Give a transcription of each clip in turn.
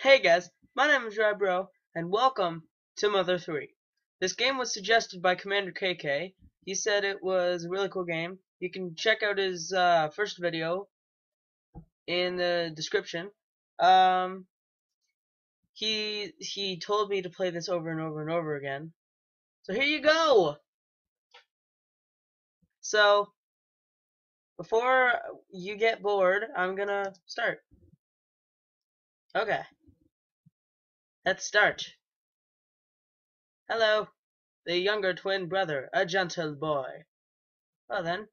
Hey guys, my name is Rybro, and welcome to Mother 3. This game was suggested by Commander KK. He said it was a really cool game. You can check out his uh, first video in the description. Um, he he told me to play this over and over and over again. So here you go. So before you get bored, I'm gonna start. Okay. Let's start. Hello. The younger twin brother, a gentle boy. Well then.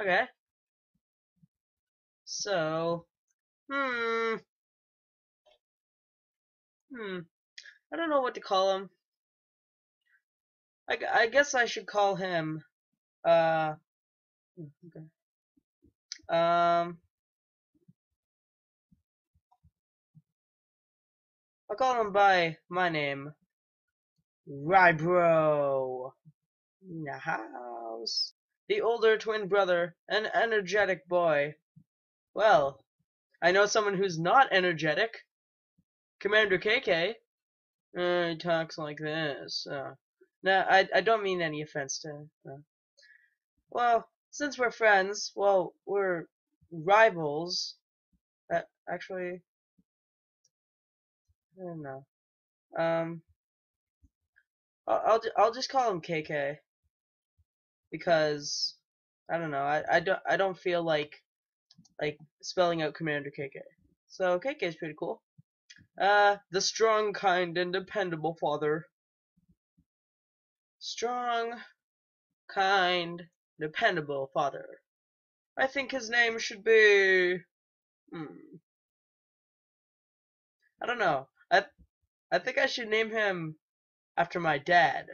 Okay. So, hmm. Hmm. I don't know what to call him. I, I guess I should call him, uh, okay. Um, I'll call him by my name. Rybro. In the house. The older twin brother, an energetic boy. Well, I know someone who's not energetic. Commander KK. Uh, he talks like this. Uh, no, I, I don't mean any offense to. Uh, well, since we're friends, well, we're rivals. Uh, actually, I don't know. Um, I'll I'll, I'll just call him KK because I don't know. I, I don't I don't feel like like spelling out Commander KK. So KK is pretty cool. Uh, the strong, kind, and dependable father. Strong, kind, dependable father. I think his name should be. Hmm. I don't know. I I think I should name him after my dad.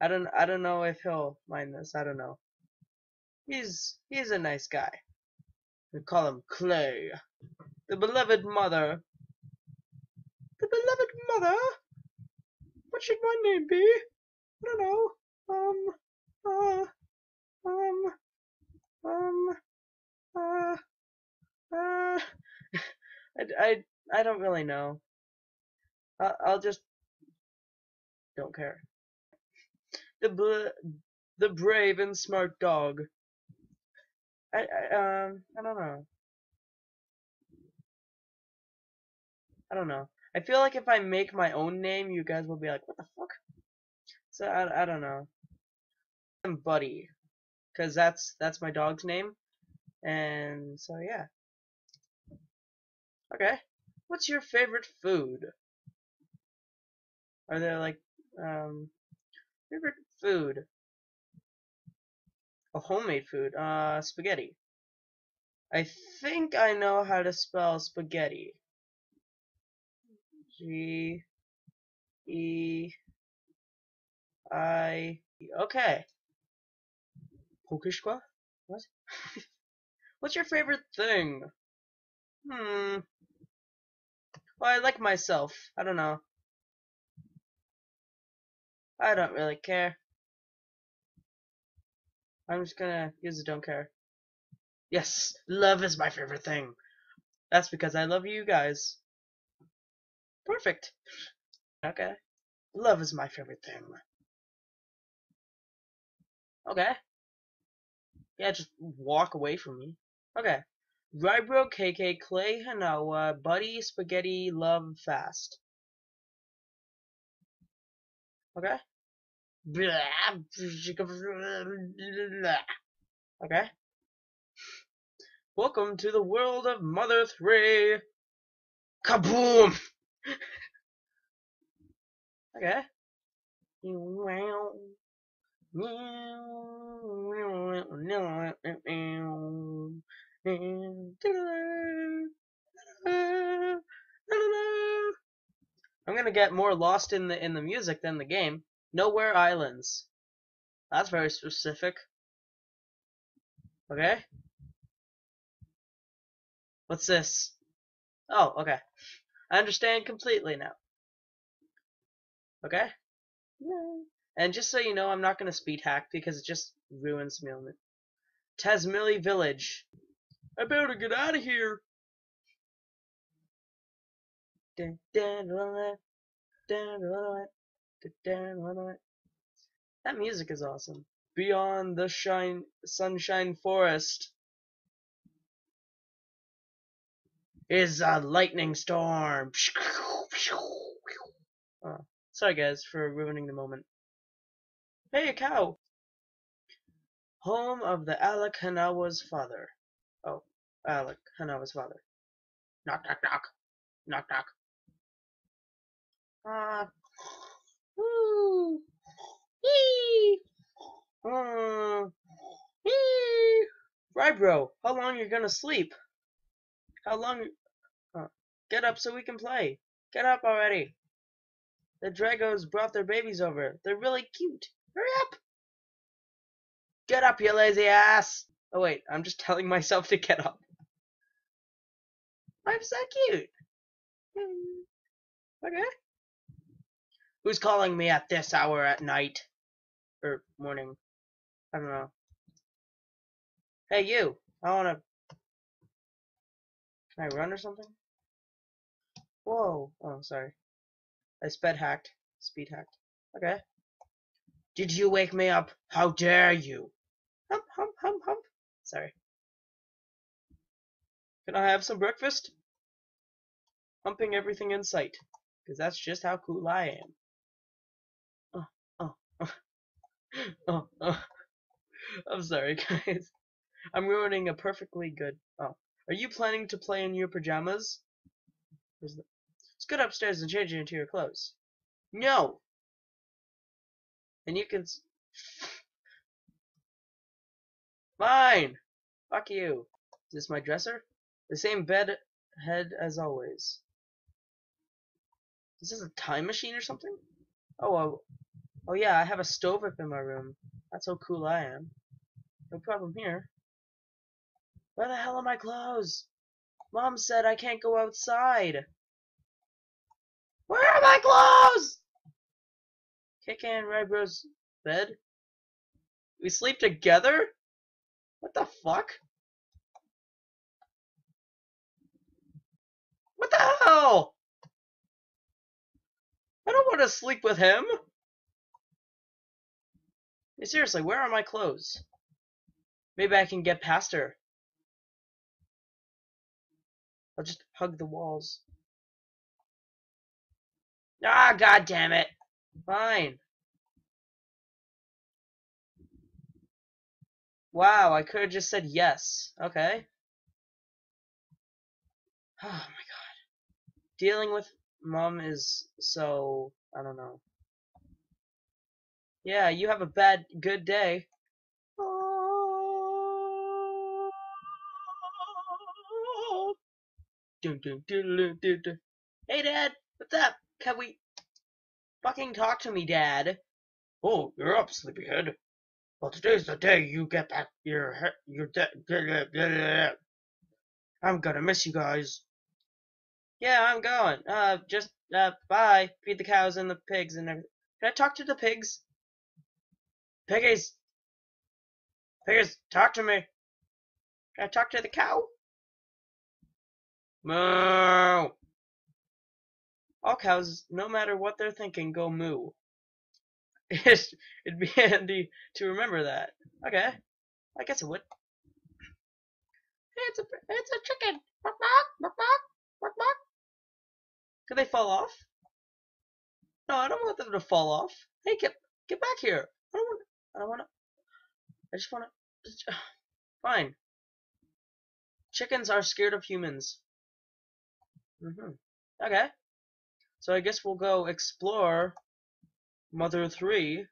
I don't I don't know if he'll mind this. I don't know. He's he's a nice guy. We call him Clay. The beloved mother. The beloved mother? What should my name be? I don't know. Um uh um um uh uh I, I, I don't really know. I, I'll just don't care. The bl- the brave and smart dog. I, I um I don't know. I don't know. I feel like if I make my own name, you guys will be like, what the fuck? So I, I don't know. I'm Buddy, cause that's that's my dog's name, and so yeah. Okay. What's your favorite food? Are there like um favorite food? A homemade food. Uh spaghetti. I think I know how to spell spaghetti. G E I okay. Pokishqua? What? What's your favorite thing? Hmm. Well, I like myself. I don't know. I don't really care. I'm just gonna use the don't care. Yes, love is my favorite thing. That's because I love you guys. Perfect. Okay. Love is my favorite thing. Okay. Yeah, just walk away from me. Okay. Rybro, KK, Clay, Hinawa, Buddy, Spaghetti, Love, Fast. Okay. Okay. Welcome to the world of Mother 3. Kaboom! okay. I'm gonna get more lost in the in the music than the game. Nowhere Islands. That's very specific. Okay. What's this? Oh, okay. I understand completely now. Okay? And just so you know, I'm not going to speed hack because it just ruins me. Tazmily Village. I better get out of here. That music is awesome. Beyond the shine, sunshine forest is a lightning storm. Oh, sorry, guys, for ruining the moment. Hey, a cow! Home of the Alec Hinawa's father. Oh, Alec Hinawa's father. Knock, knock, knock. Knock, knock. Ah. Woo. Uh. Rybro. How long you gonna sleep? How long? Uh, get up so we can play. Get up already. The Dragos brought their babies over. They're really cute. Hurry up! Get up, you lazy ass! Oh wait, I'm just telling myself to get up. I'm so cute. Hmm. Okay. Who's calling me at this hour at night? Or morning. I don't know. Hey you, I wanna Can I run or something? Whoa. Oh sorry. I sped hacked. Speed hacked. Okay. Did you wake me up? How dare you? Hump, hump, hump, hump. Sorry. Can I have some breakfast? Humping everything in sight. Because that's just how cool I am. Oh, oh. I'm sorry, guys. I'm ruining a perfectly good... Oh. Are you planning to play in your pajamas? Let's go upstairs and change into your clothes. No! And you can... Fine! Fuck you. Is this my dresser? The same bed head as always. Is this a time machine or something? Oh, oh, oh yeah, I have a stove up in my room. That's how cool I am. No problem here. Where the hell are my clothes? Mom said I can't go outside. Where are my clothes? Kick in Red Rose bed? We sleep together? What the fuck? What the hell? I don't want to sleep with him. Hey, seriously, where are my clothes? Maybe I can get past her. I'll just hug the walls. Ah, god damn it. Fine. Wow, I could have just said yes. Okay. Oh my god. Dealing with mom is so... I don't know. Yeah, you have a bad, good day. Hey, Dad! What's up? Can we... Fucking talk to me, Dad. Oh, you're up, sleepyhead. Well, today's the day you get back your your I'm gonna miss you guys. Yeah, I'm going. Uh, just, uh, bye. Feed the cows and the pigs and everything. Can I talk to the pigs? Piggies! Piggies, talk to me. Can I talk to the cow? Moo! All cows, no matter what they're thinking, go moo. It'd be handy to remember that. Okay. I guess it would. It's a it's a chicken. Bark bark bark bark bark. Could they fall off? No, I don't want them to fall off. Hey, get get back here. I don't want. I don't want to. I just want to. Fine. Chickens are scared of humans. Mhm. okay. So I guess we'll go explore Mother 3.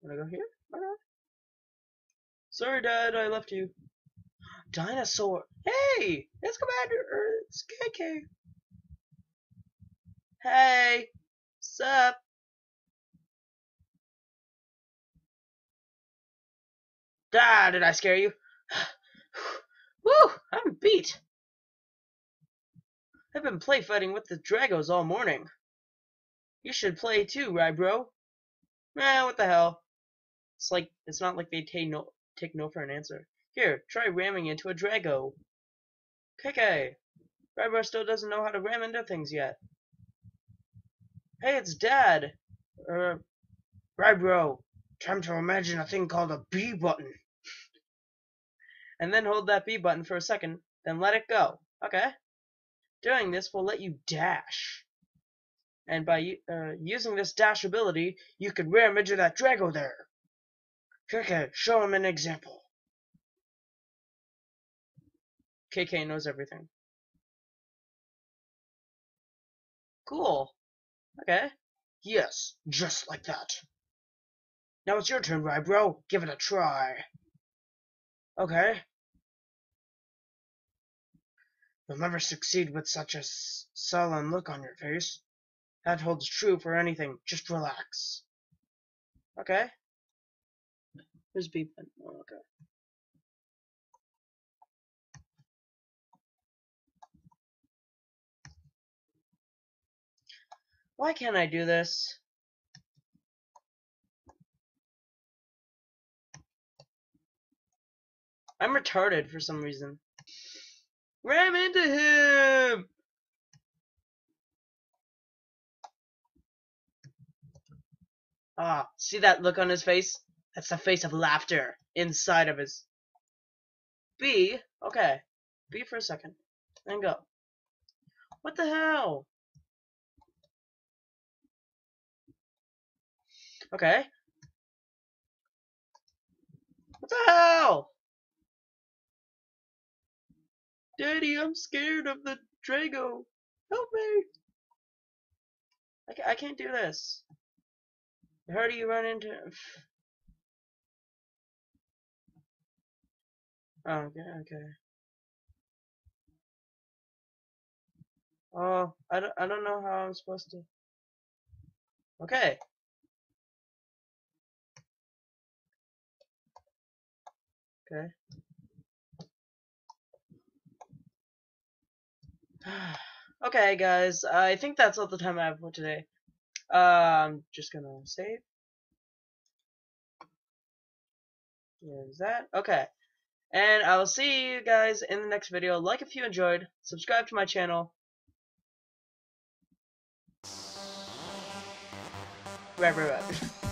Wanna go here? Okay. Sorry, Dad, I left you. Dinosaur. Hey! It's Commander It's KK. Hey! Sup? Ah, did I scare you? Woo! I'm beat. I've been play fighting with the Dragos all morning. You should play too, right, bro? Eh, what the hell? It's like it's not like they take no take no for an answer. Here, try ramming into a Drago. KK, Ryber still doesn't know how to ram into things yet. Hey, it's Dad. Uh, Rybro, time to imagine a thing called a B button. And then hold that B button for a second, then let it go. Okay? Doing this will let you dash. And by uh, using this dash ability, you can ram into that Drago there. KK, show him an example. KK knows everything. Cool. Okay. Yes, just like that. Now it's your turn, Rybro. Give it a try. Okay. You'll never succeed with such a sullen look on your face. That holds true for anything. Just relax. Okay. Who's beeping? Oh, okay. Why can't I do this? I'm retarded for some reason. Ram into him! Ah, see that look on his face? That's the face of laughter inside of his. B, okay. B for a second. Then go. What the hell? Okay. What the hell? Daddy, I'm scared of the Drago. Help me. I, ca I can't do this. How do you run into... Oh, okay, okay. Oh, I don't, I don't know how I'm supposed to... Okay. Okay. Okay, guys, I think that's all the time I have for today. I'm just gonna save. There's that. Okay. And I will see you guys in the next video. Like if you enjoyed, subscribe to my channel. Right, right, right.